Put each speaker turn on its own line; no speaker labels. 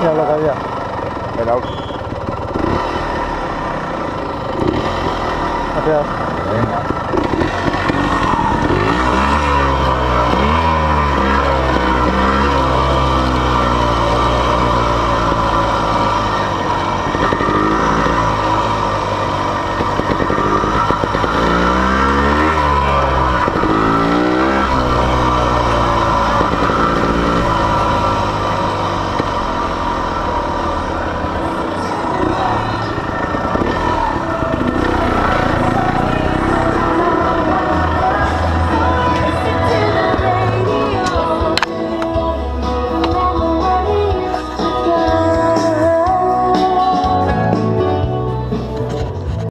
Mira lo que había.
Pero,
Gracias.
venga.